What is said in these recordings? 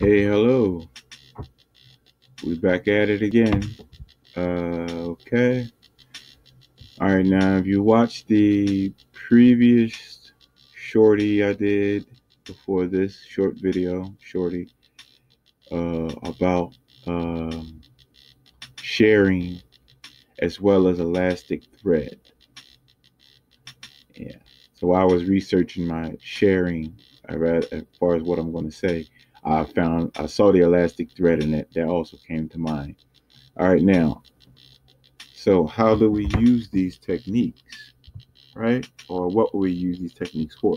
Hey, hello. We back at it again. Uh, okay. All right, now if you watched the previous shorty I did before this short video, shorty, uh, about um, sharing as well as elastic thread. Yeah. So I was researching my sharing, I read as far as what I'm going to say, I found I saw the elastic thread in it. That also came to mind. All right, now. So how do we use these techniques, right? Or what we use these techniques for?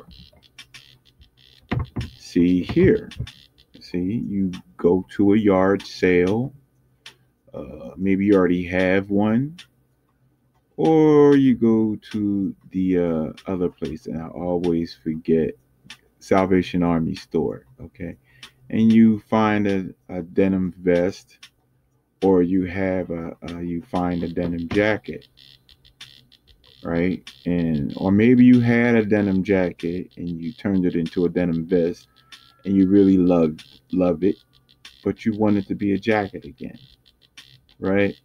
See here. See, you go to a yard sale. Uh, maybe you already have one or you go to the uh, other place and i always forget salvation army store okay and you find a, a denim vest or you have a, a you find a denim jacket right and or maybe you had a denim jacket and you turned it into a denim vest and you really loved love it but you want it to be a jacket again right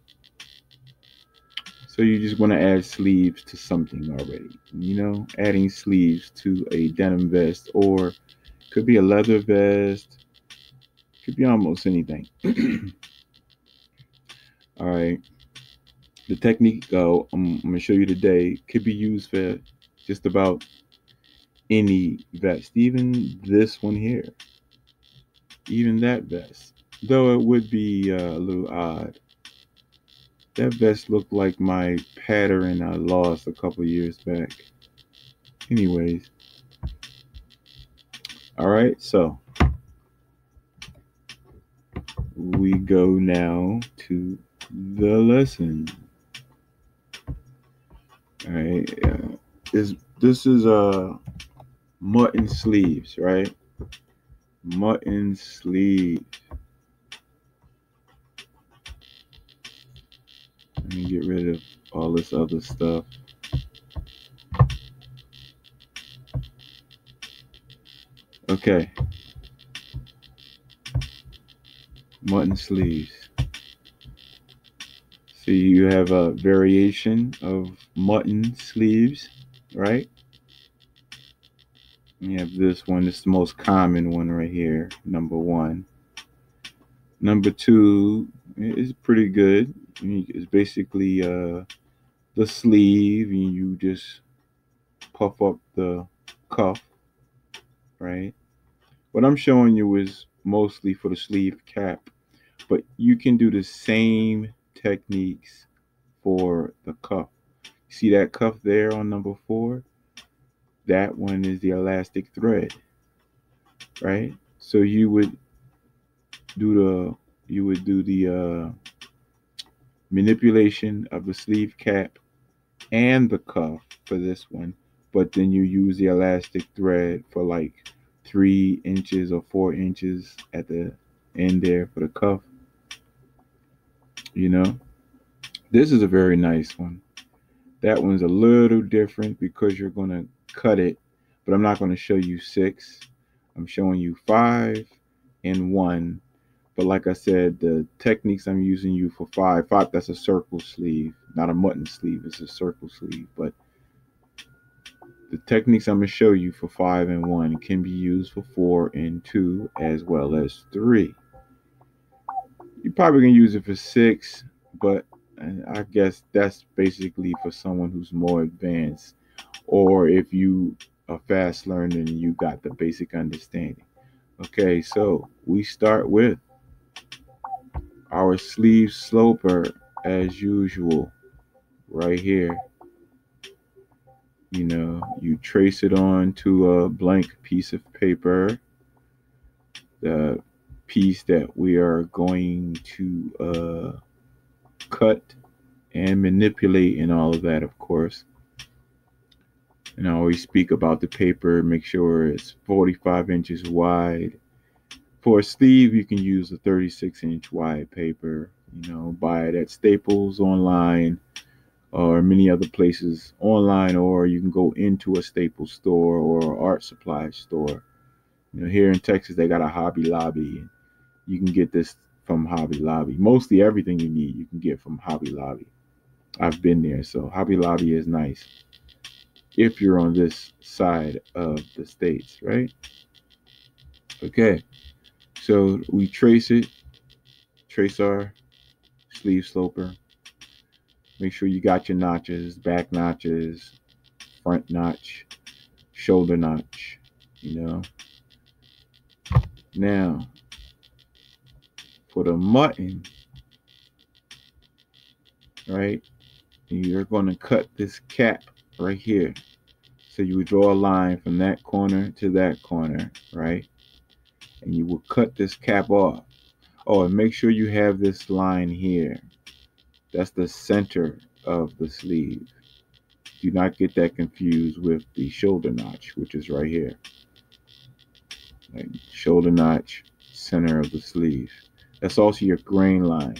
so you just want to add sleeves to something already. You know, adding sleeves to a denim vest or could be a leather vest, could be almost anything. All right. The technique uh, I'm, I'm going to show you today could be used for just about any vest, even this one here, even that vest, though it would be uh, a little odd that vest looked like my pattern I lost a couple years back. Anyways. All right, so we go now to the lesson. All right, uh, this this is a uh, mutton sleeves, right? Mutton sleeves. Let me get rid of all this other stuff. Okay. Mutton sleeves. See, you have a variation of mutton sleeves, right? You have this one. It's the most common one right here, number one. Number two is pretty good. It's basically uh, the sleeve, and you just puff up the cuff, right? What I'm showing you is mostly for the sleeve cap, but you can do the same techniques for the cuff. See that cuff there on number four? That one is the elastic thread, right? So you would do the you would do the uh, manipulation of the sleeve cap and the cuff for this one, but then you use the elastic thread for like three inches or four inches at the end there for the cuff. You know, this is a very nice one. That one's a little different because you're going to cut it, but I'm not going to show you six. I'm showing you five and one but like I said, the techniques I'm using you for five, five, that's a circle sleeve, not a mutton sleeve. It's a circle sleeve. But the techniques I'm going to show you for five and one can be used for four and two as well as three. You're probably going to use it for six, but I guess that's basically for someone who's more advanced or if you are fast learning and you got the basic understanding. Okay, so we start with our sleeve sloper as usual right here you know you trace it on to a blank piece of paper. The piece that we are going to uh, cut and manipulate and all of that of course. And I always speak about the paper make sure it's 45 inches wide. For a sleeve, you can use a 36 inch wide paper. You know, buy it at Staples online or many other places online, or you can go into a Staples store or art supply store. You know, here in Texas, they got a Hobby Lobby. you can get this from Hobby Lobby. Mostly everything you need you can get from Hobby Lobby. I've been there, so Hobby Lobby is nice if you're on this side of the states, right? Okay, so we trace it, trace our sleeve sloper. Make sure you got your notches, back notches, front notch, shoulder notch, you know. Now, for the mutton, right, you're going to cut this cap right here. So you would draw a line from that corner to that corner, right? And you will cut this cap off. Oh, and make sure you have this line here. That's the center of the sleeve. Do not get that confused with the shoulder notch, which is right here. Right? Shoulder notch, center of the sleeve. That's also your grain line.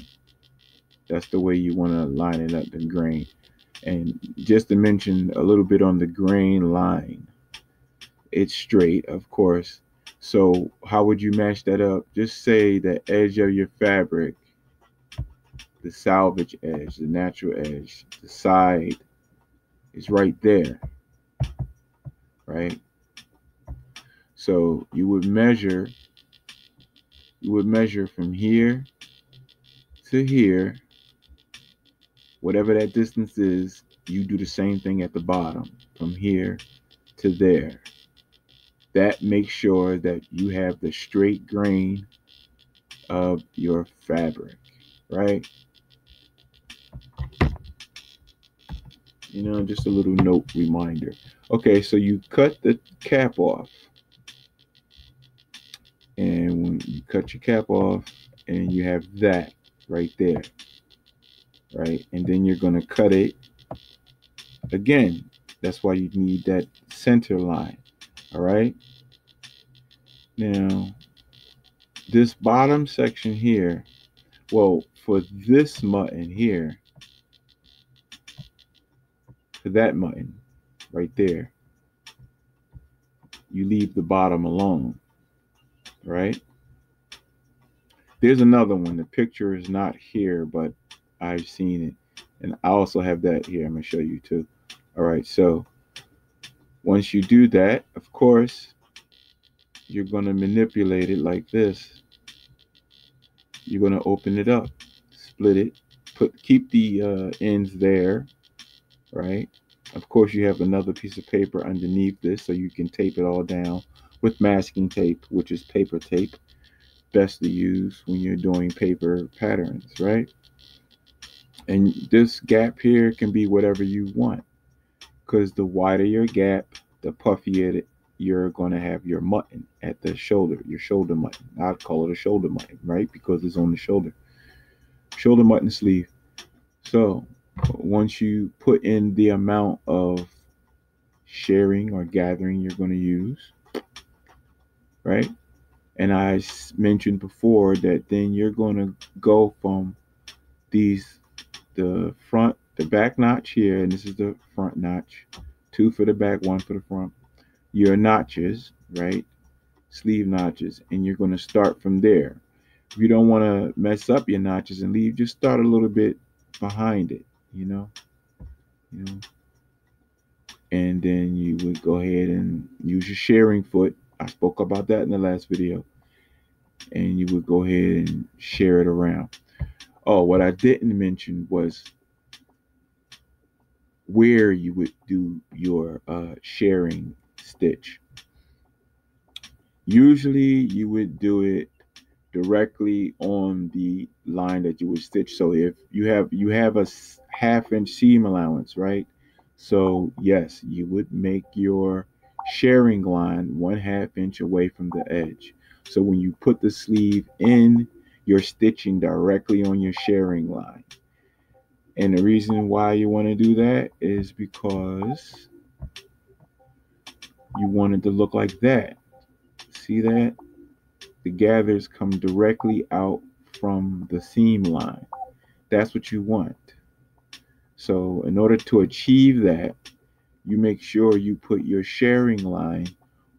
That's the way you want to line it up, the grain. And just to mention a little bit on the grain line, it's straight, of course. So how would you match that up? Just say the edge of your fabric, the salvage edge, the natural edge, the side is right there, right? So you would measure, you would measure from here to here whatever that distance is, you do the same thing at the bottom from here to there. That makes sure that you have the straight grain of your fabric, right? You know, just a little note reminder. Okay, so you cut the cap off. And when you cut your cap off, and you have that right there right? And then you're going to cut it again. That's why you need that center line, all right? Now, this bottom section here, well, for this mutton here, that mutton right there, you leave the bottom alone, right? There's another one. The picture is not here, but I've seen it. And I also have that here. I'm going to show you too. All right. So once you do that, of course, you're going to manipulate it like this. You're going to open it up, split it, put keep the uh, ends there, right? Of course, you have another piece of paper underneath this so you can tape it all down with masking tape, which is paper tape. Best to use when you're doing paper patterns, right? And this gap here can be whatever you want. Because the wider your gap, the puffier you're going to have your mutton at the shoulder, your shoulder mutton. I'd call it a shoulder mutton, right? Because it's on the shoulder. Shoulder mutton sleeve. So once you put in the amount of sharing or gathering you're going to use, right? And I mentioned before that then you're going to go from these the front, the back notch here, and this is the front notch. Two for the back, one for the front. Your notches, right? Sleeve notches, and you're going to start from there. If you don't want to mess up your notches and leave, just start a little bit behind it, you know? You know? And then you would go ahead and use your sharing foot. I spoke about that in the last video. And you would go ahead and share it around. Oh, what I didn't mention was where you would do your uh, sharing stitch. Usually you would do it directly on the line that you would stitch. So if you have you have a half inch seam allowance, right? So yes, you would make your sharing line one half inch away from the edge. So when you put the sleeve in you're stitching directly on your sharing line. And the reason why you want to do that is because you want it to look like that. See that? The gathers come directly out from the seam line. That's what you want. So, in order to achieve that, you make sure you put your sharing line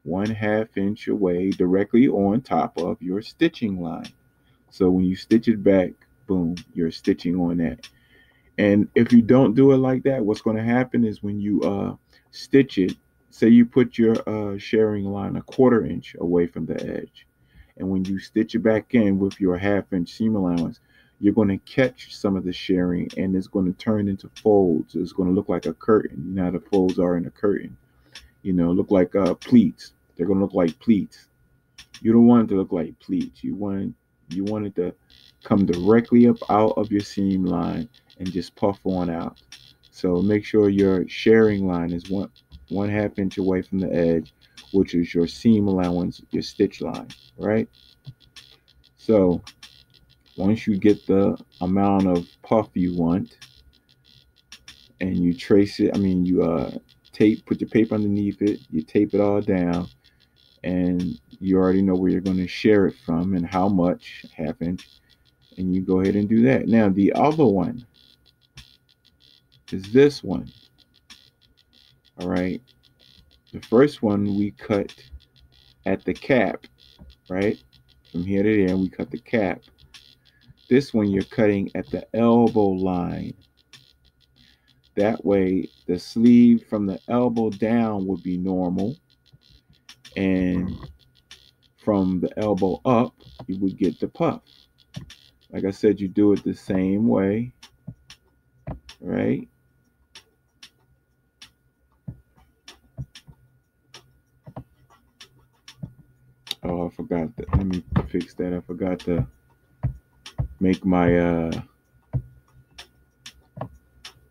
one half inch away directly on top of your stitching line. So when you stitch it back, boom, you're stitching on that. And if you don't do it like that, what's going to happen is when you uh, stitch it, say you put your uh, shirring line a quarter inch away from the edge. And when you stitch it back in with your half inch seam allowance, you're going to catch some of the shirring and it's going to turn into folds. It's going to look like a curtain. You know how the folds are in a curtain. You know, look like uh, pleats. They're going to look like pleats. You don't want it to look like pleats. You want you want it to come directly up out of your seam line and just puff on out. So make sure your shirring line is one one half inch away from the edge, which is your seam allowance, your stitch line, right? So once you get the amount of puff you want and you trace it, I mean you uh tape put your paper underneath it, you tape it all down, and you already know where you're going to share it from and how much, half inch, and you go ahead and do that. Now the other one is this one. All right. The first one we cut at the cap, right? From here to there, we cut the cap. This one you're cutting at the elbow line. That way, the sleeve from the elbow down would be normal. And from the elbow up, you would get the puff. Like I said, you do it the same way, right? Oh, I forgot that. Let me fix that. I forgot to make my uh,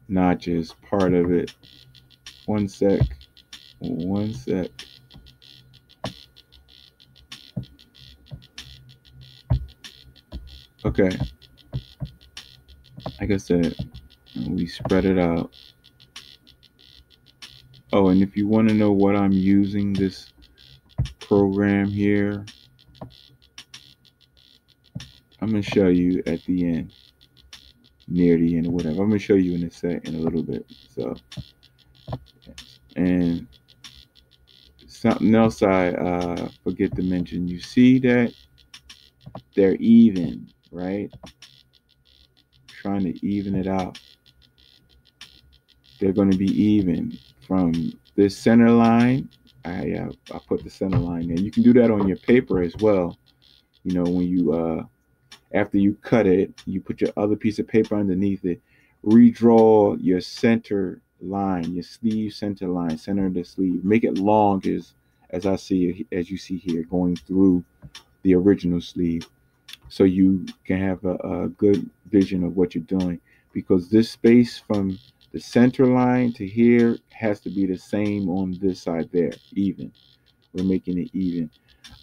notches part of it. One sec. One sec. Okay. Like I said, we spread it out. Oh, and if you want to know what I'm using this program here. I'm gonna show you at the end, near the end or whatever. I'm gonna show you in a sec in a little bit. So, and something else I uh, forget to mention. You see that they're even, right? Trying to even it out. They're going to be even from this center line I uh, I put the center line there. You can do that on your paper as well. You know, when you uh after you cut it, you put your other piece of paper underneath it. Redraw your center line, your sleeve center line, center of the sleeve. Make it long as as I see it as you see here, going through the original sleeve, so you can have a, a good vision of what you're doing. Because this space from the center line to here has to be the same on this side there, even. We're making it even.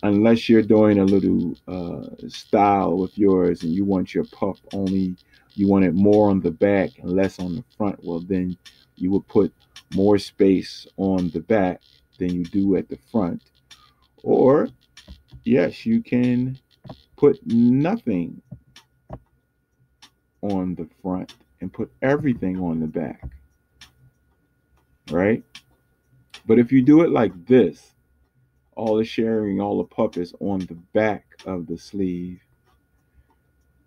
Unless you're doing a little uh, style with yours and you want your puff only, you want it more on the back and less on the front, well, then you would put more space on the back than you do at the front. Or, yes, you can put nothing on the front and put everything on the back. Right? But if you do it like this, all the sharing, all the puppets on the back of the sleeve,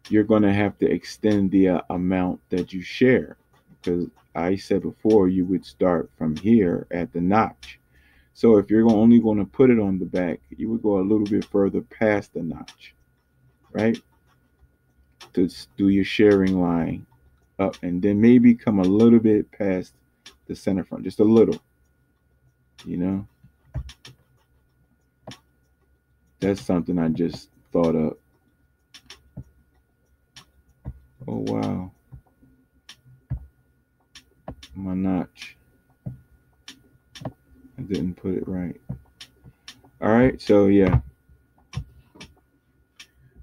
you're going to have to extend the uh, amount that you share. Because I said before, you would start from here at the notch. So if you're only going to put it on the back, you would go a little bit further past the notch, right? To do your sharing line up and then maybe come a little bit past the center front, just a little, you know. That's something I just thought of. Oh, wow. My notch. I didn't put it right. All right, so yeah.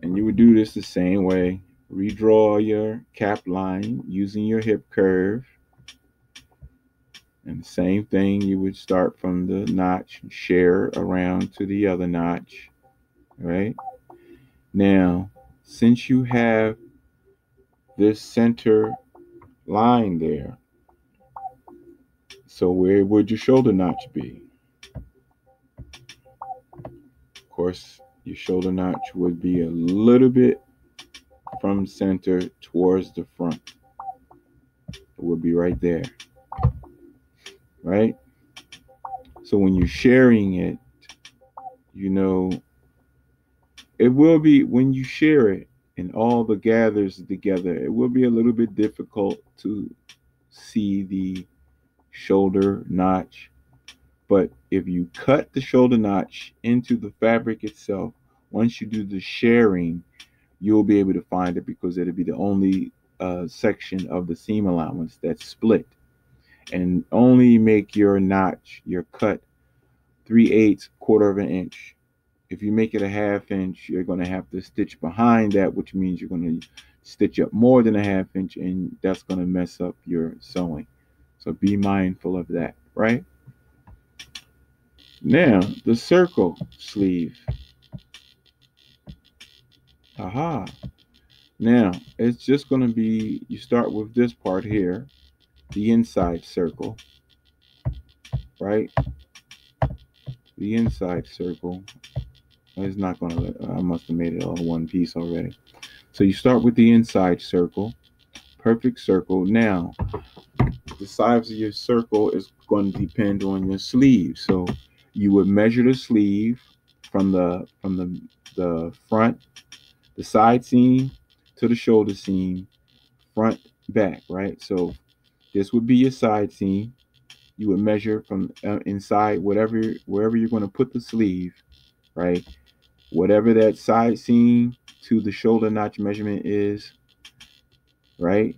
And you would do this the same way redraw your cap line using your hip curve. And the same thing, you would start from the notch, share around to the other notch, right? Now, since you have this center line there, so where would your shoulder notch be? Of course, your shoulder notch would be a little bit from center towards the front. It will be right there. Right? So when you're sharing it, you know, it will be when you share it and all the gathers together, it will be a little bit difficult to see the shoulder notch. But if you cut the shoulder notch into the fabric itself, once you do the sharing, you'll be able to find it because it'll be the only uh, section of the seam allowance that's split. And only make your notch, your cut, 3 eighths, quarter of an inch. If you make it a half inch, you're going to have to stitch behind that, which means you're going to stitch up more than a half inch, and that's going to mess up your sewing. So be mindful of that, right? Now, the circle sleeve. Aha. Now, it's just going to be, you start with this part here, the inside circle, right? The inside circle. It's not going to, I must have made it all one piece already. So you start with the inside circle, perfect circle. Now, the size of your circle is going to depend on your sleeve. So you would measure the sleeve from the from the the front the side seam to the shoulder seam, front, back, right? So this would be your side seam. You would measure from uh, inside whatever wherever you're going to put the sleeve, right? Whatever that side seam to the shoulder notch measurement is, right?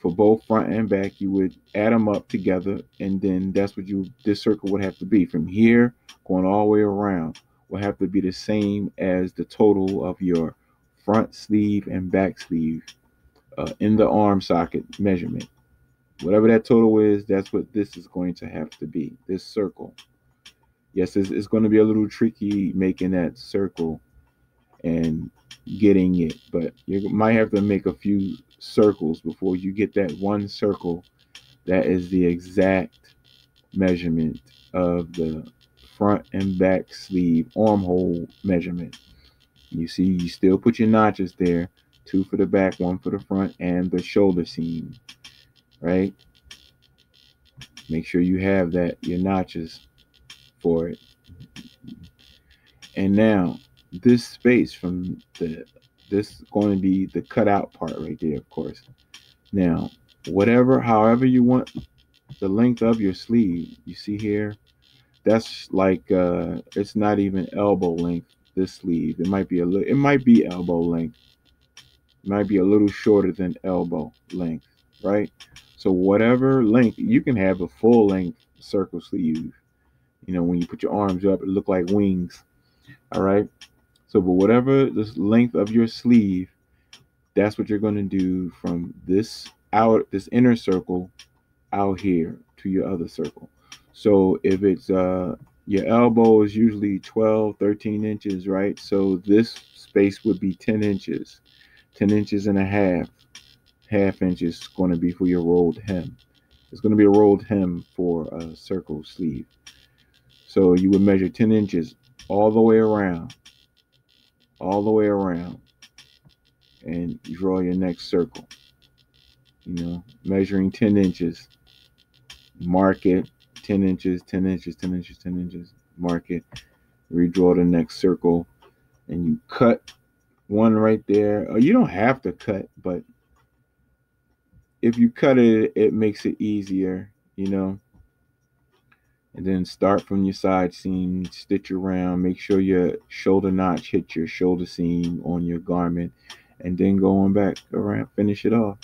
For both front and back, you would add them up together, and then that's what you this circle would have to be from here going all the way around will have to be the same as the total of your front sleeve and back sleeve uh, in the arm socket measurement. Whatever that total is, that's what this is going to have to be, this circle. Yes, it's, it's going to be a little tricky making that circle and getting it, but you might have to make a few circles before you get that one circle that is the exact measurement of the front and back sleeve armhole measurement. You see, you still put your notches there, two for the back, one for the front, and the shoulder seam, right? Make sure you have that, your notches for it. And now, this space from the, this is going to be the cutout part right there, of course. Now, whatever, however you want the length of your sleeve, you see here, that's like uh it's not even elbow length this sleeve. It might be a little it might be elbow length. It might be a little shorter than elbow length right? So whatever length you can have a full length circle sleeve. You know when you put your arms up it look like wings all right? So but whatever the length of your sleeve that's what you're going to do from this out this inner circle out here to your other circle so if it's uh, your elbow is usually 12, 13 inches, right? So this space would be 10 inches, 10 inches and a half. Half inch is going to be for your rolled hem. It's going to be a rolled hem for a circle sleeve. So you would measure 10 inches all the way around, all the way around, and draw your next circle. You know, measuring 10 inches, mark it, 10 inches, 10 inches, 10 inches, 10 inches, mark it, redraw the next circle, and you cut one right there. Or you don't have to cut, but if you cut it, it makes it easier, you know. And then start from your side seam, stitch around, make sure your shoulder notch hits your shoulder seam on your garment, and then go on back around, finish it off.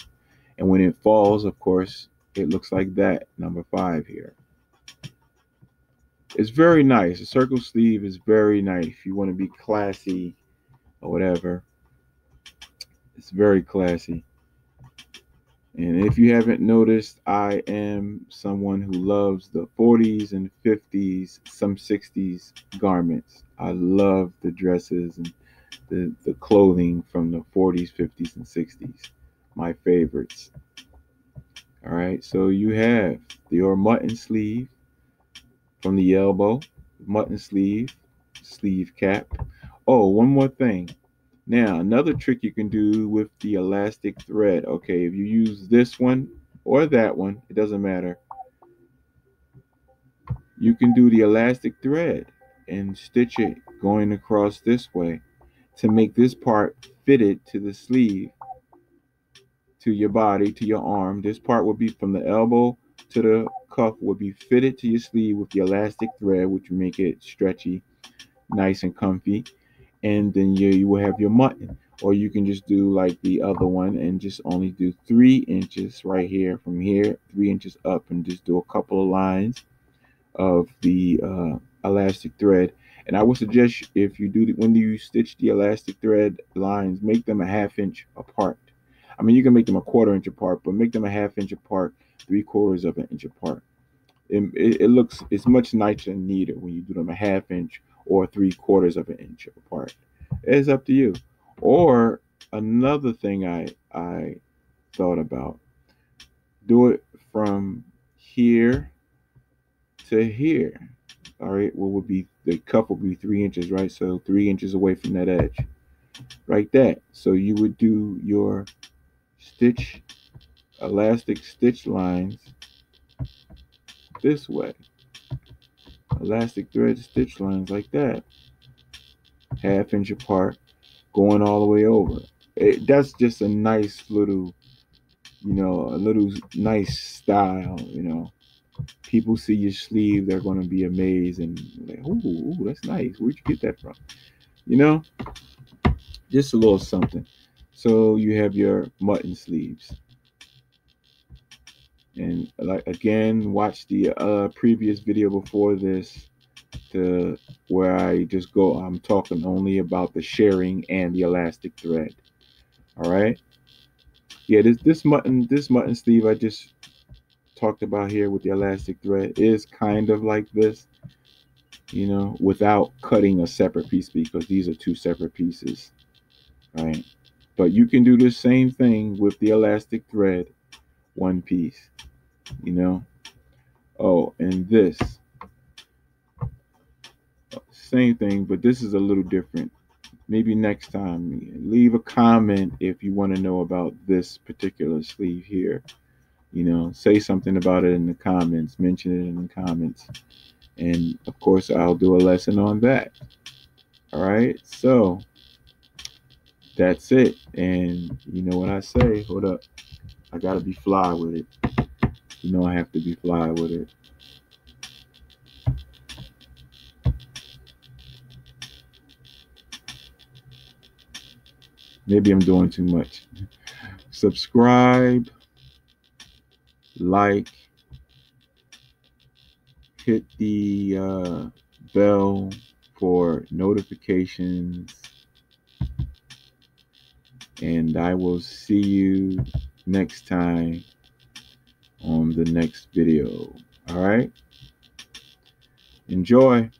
And when it falls, of course, it looks like that, number five here. It's very nice. The circle sleeve is very nice. If you want to be classy or whatever, it's very classy. And if you haven't noticed, I am someone who loves the 40s and 50s, some 60s garments. I love the dresses and the, the clothing from the 40s, 50s, and 60s. My favorites. All right, so you have your mutton sleeve, from the elbow, mutton sleeve, sleeve cap. Oh, one more thing. Now, another trick you can do with the elastic thread. Okay, if you use this one or that one, it doesn't matter. You can do the elastic thread and stitch it going across this way to make this part fitted to the sleeve, to your body, to your arm. This part will be from the elbow to the cuff will be fitted to your sleeve with the elastic thread, which will make it stretchy, nice and comfy. And then you, you will have your mutton. Or you can just do like the other one and just only do three inches right here from here, three inches up, and just do a couple of lines of the uh, elastic thread. And I would suggest if you do when you stitch the elastic thread lines, make them a half inch apart. I mean, you can make them a quarter inch apart, but make them a half inch apart, three quarters of an inch apart. It, it, it looks it's much nicer and neater when you do them a half inch or three quarters of an inch apart. It's up to you. Or another thing I I thought about, do it from here to here. All right, what would be the cup will be three inches, right? So three inches away from that edge, like that. So you would do your stitch elastic stitch lines this way. Elastic thread stitch lines like that. Half inch apart, going all the way over. It, that's just a nice little, you know, a little nice style, you know. People see your sleeve, they're going to be amazed and like, ooh, ooh, that's nice. Where'd you get that from? You know, just a little something. So you have your mutton sleeves. And like again, watch the uh, previous video before this to where I just go. I'm talking only about the sharing and the elastic thread. All right. Yeah, this this mutton this mutton sleeve I just talked about here with the elastic thread is kind of like this, you know, without cutting a separate piece because these are two separate pieces, right? But you can do the same thing with the elastic thread, one piece, you know. Oh, and this, same thing, but this is a little different. Maybe next time, leave a comment if you want to know about this particular sleeve here. You know, say something about it in the comments, mention it in the comments. And of course, I'll do a lesson on that. All right, so that's it. And you know what I say? Hold up. I gotta be fly with it. You know I have to be fly with it. Maybe I'm doing too much. Subscribe, like, hit the uh, bell for notifications and I will see you next time on the next video. All right? Enjoy.